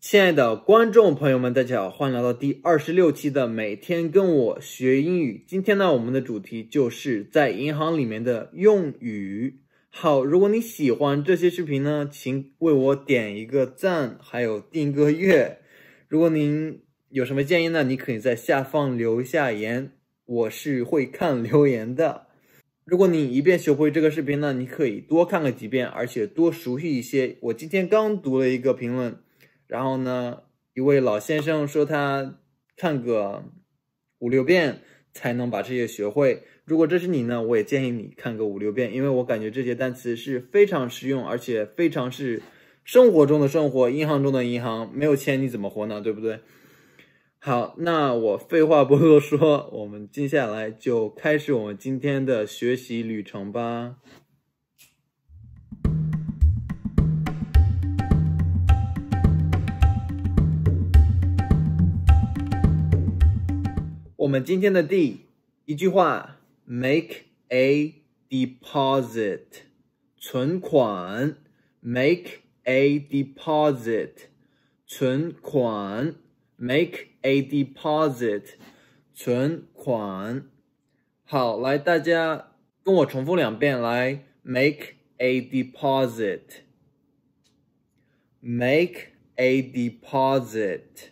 亲爱的观众朋友们，大家好，欢迎来到第二十六期的每天跟我学英语。今天呢，我们的主题就是在银行里面的用语。好，如果你喜欢这些视频呢，请为我点一个赞，还有订个阅。如果您有什么建议呢，你可以在下方留下言，我是会看留言的。如果你一遍学会这个视频呢，你可以多看个几遍，而且多熟悉一些。我今天刚读了一个评论，然后呢，一位老先生说他看个五六遍才能把这些学会。如果这是你呢，我也建议你看个五六遍，因为我感觉这些单词是非常实用，而且非常是生活中的生活，银行中的银行。没有钱你怎么活呢？对不对？好，那我废话不多说，我们接下来就开始我们今天的学习旅程吧。我们今天的第一句话，make a deposit，存款，make a deposit，存款。make a deposit，存款。好，来，大家跟我重复两遍，来，make a deposit，make a deposit。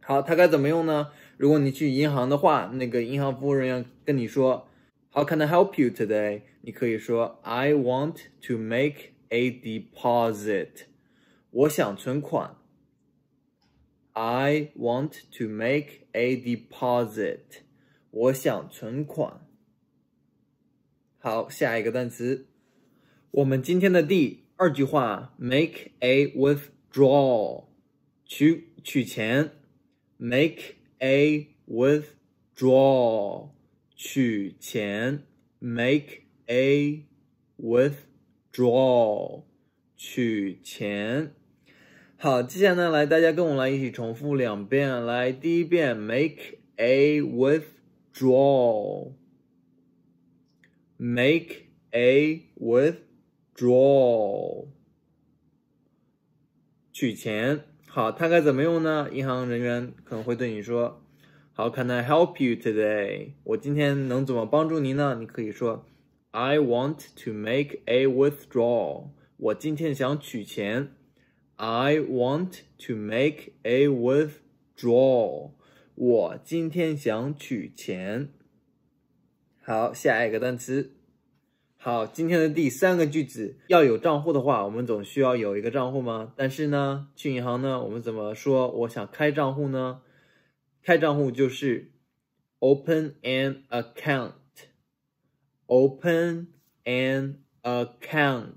好，它该怎么用呢？ 如果你去银行的话，那个银行服务人员跟你说，How can I help you today？你可以说，I want to make a deposit。我想存款。I want to make a deposit。我想存款。好，下一个单词，我们今天的第二句话，make a withdrawal，取取钱，make a withdrawal，取钱，make a withdrawal，取钱。好，接下来呢，来大家跟我来一起重复两遍。来，第一遍，make a withdrawal，make a withdrawal，取钱。 好，它该怎么用呢？银行人员可能会对你说：“How can I help you today？” 我今天能怎么帮助您呢？你可以说：“I want to make a withdrawal。”我今天想取钱。I want to make a withdrawal。我今天想取钱。好，下一个单词。好，今天的第三个句子，要有账户的话，我们总需要有一个账户吗？但是呢，去银行呢，我们怎么说？我想开账户呢？开账户就是 open an account。open an account。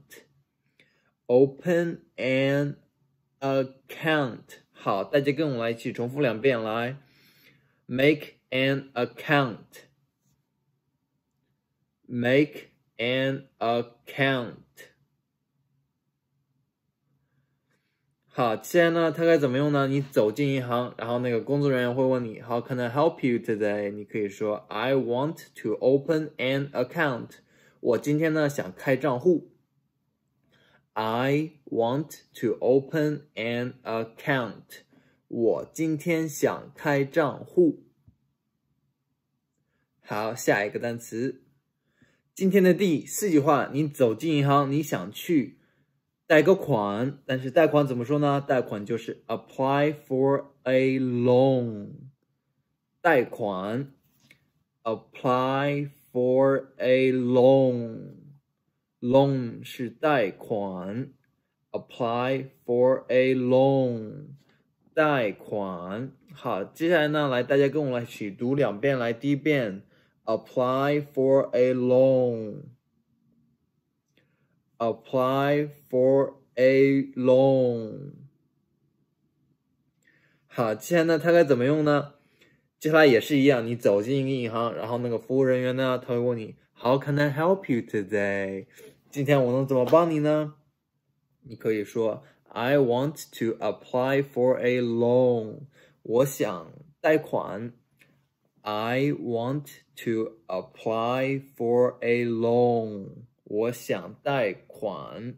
open an account，好，大家跟我来一起重复两遍，来，make an account，make an account。好，接下来呢，它该怎么用呢？你走进银行，然后那个工作人员会问你，How can I help you today？你可以说，I want to open an account。我今天呢想开账户。I want to open an account. 我今天想开账户。好，下一个单词。今天的第四句话，你走进银行，你想去贷个款，但是贷款怎么说呢？贷款就是 apply for a loan。贷款，apply for a loan。Loan 是贷款，apply for a loan，贷款。好，接下来呢，来大家跟我来一起读两遍。来，第一遍，apply for a loan，apply for a loan。好，接下来呢，它该怎么用呢？接下来也是一样，你走进一个银行，然后那个服务人员呢，他会问你。How can I help you today？今天我能怎么帮你呢？你可以说 I want to apply for a loan。我想贷款。I want to apply for a loan。我想贷款。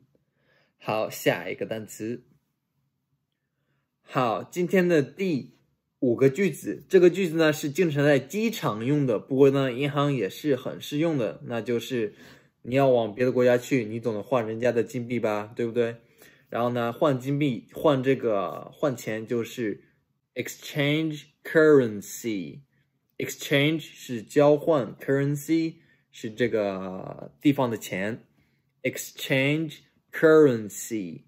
好，下一个单词。好，今天的第五个句子，这个句子呢是经常在机场用的，不过呢银行也是很适用的，那就是你要往别的国家去，你总得换人家的金币吧，对不对？然后呢，换金币换这个换钱就是 exchange currency currency，exchange 是交换，currency 是这个地方的钱，exchange currency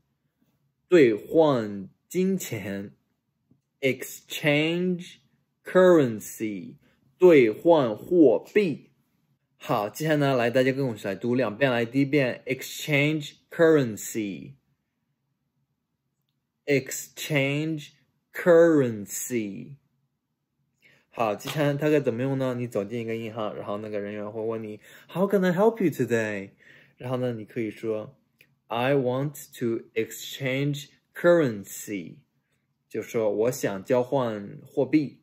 兑换。金钱，exchange currency，兑换货币。好，接下来呢，来大家跟我一起来读两遍。来，第一遍，exchange currency，exchange currency。 好，接下来它该怎么用呢？你走进一个银行，然后那个人员会问你，How can I help you today？然后呢，你可以说，I want to exchange。currency，就说我想交换货币。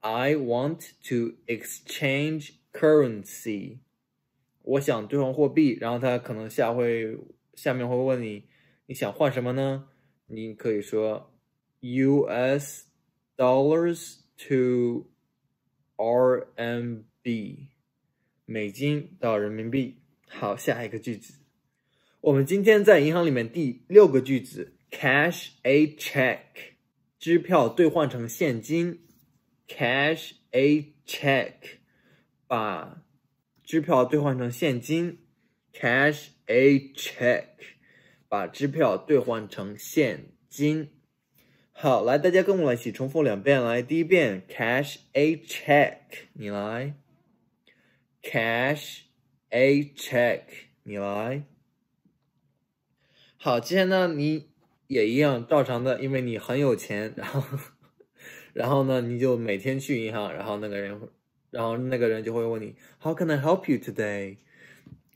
I want to exchange currency。我想兑换货币，然后他可能下会下面会问你，你想换什么呢？你可以说 U.S. dollars to RMB，美金到人民币。好，下一个句子，我们今天在银行里面第六个句子。Cash a check，支票兑换成现金。Cash a check，把支票兑换成现金。Cash a check，把支票兑换成现金。好，来，大家跟我来一起重复两遍。来，第一遍，Cash a check，你来。Cash a check，你来。好，今天呢，你。也一样照常的，因为你很有钱，然后，然后呢，你就每天去银行，然后那个人，然后那个人就会问你，How can I help you today？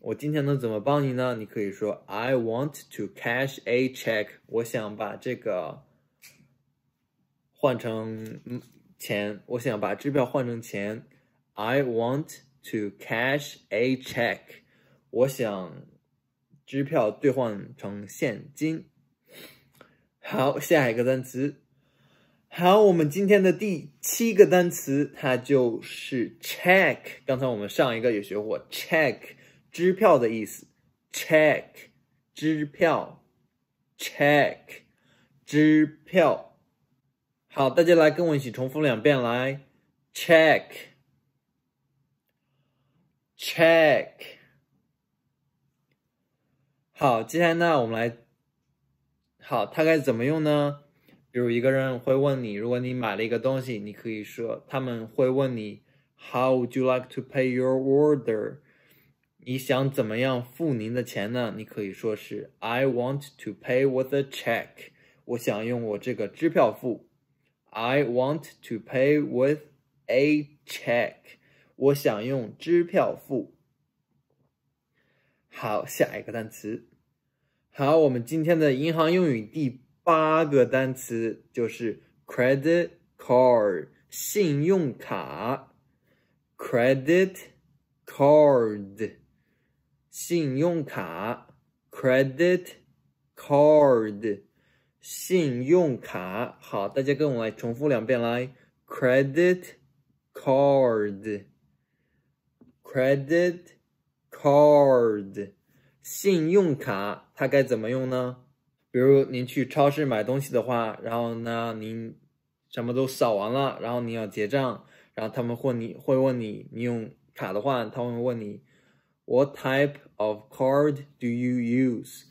我今天能怎么帮你呢？你可以说，I want to cash a check。我想把这个换成钱，我想把支票换成钱。I want to cash a check。我想支票兑换成现金。好，下一个单词。好，我们今天的第七个单词，它就是 check。刚才我们上一个也学过，check 支票的意思，check 支票，check 支票。好，大家来跟我一起重复两遍，来，check，check。好，接下来呢，我们来。好，它该怎么用呢？比如一个人会问你，如果你买了一个东西，你可以说他们会问你，How would you like to pay your order？你想怎么样付您的钱呢？你可以说是 I want to pay with a check。我想用我这个支票付。I want to pay with a check。我想用支票付。好，下一个单词。好，我们今天的银行用语第八个单词就是 credit card，信用卡。credit card，信用卡。credit card，信用卡。好，大家跟我来重复两遍来，credit card，credit card。信用卡它该怎么用呢？比如您去超市买东西的话，然后呢，您什么都扫完了，然后你要结账，然后他们会你会问你，你用卡的话，他们会问你，What type of card do you use？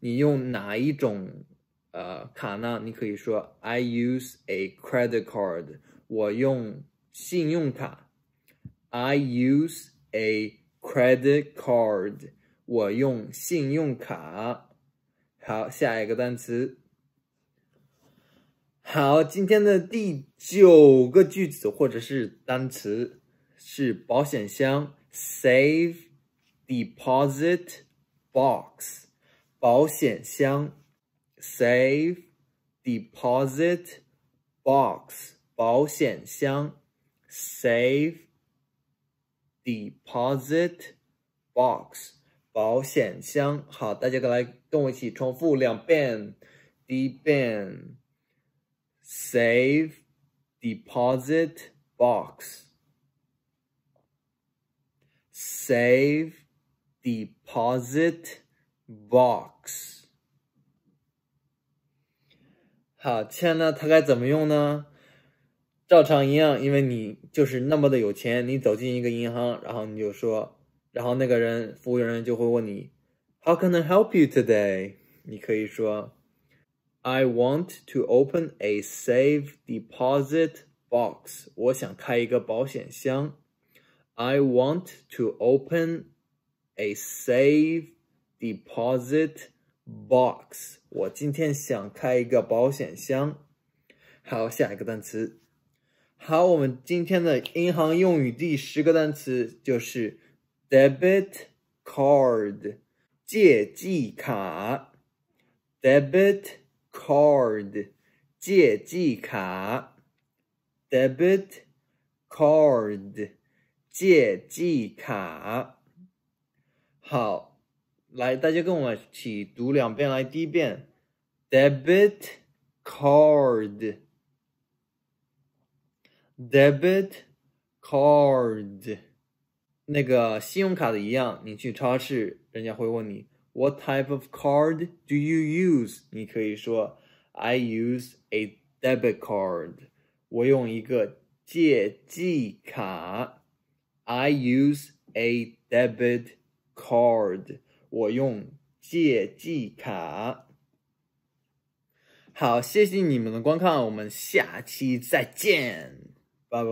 你用哪一种呃卡呢？你可以说 I use a credit card。我用信用卡。I use a credit card。我用信用卡。好，下一个单词。好，今天的第九个句子或者是单词是保险箱 （safe deposit box）。保险箱 （safe deposit box）。保险箱 （safe deposit box）。保险箱，好，大家来跟我一起重复两遍。第一遍 Save deposit box. Save deposit box. 好，钱呢？它该怎么用呢？照常一样，因为你就是那么的有钱，你走进一个银行，然后你就说，然后那个人服务员就会问你，How can I help you today？你可以说，I want to open a safe deposit box。我想开一个保险箱。I want to open a safe deposit box。我今天想开一个保险箱。好，下一个单词。好，我们今天的银行用语第十个单词就是 debit card，借记卡。debit card，借记卡。debit card，借记卡。好，来，大家跟我一起读两遍，来，第一遍，debit card。debit card，那个信用卡的一样，你去超市，人家会问你 What type of card do you use？你可以说 I use a debit card。我用一个借记卡。I use a debit card。我用借记卡。好，谢谢你们的观看，我们下期再见。拜拜。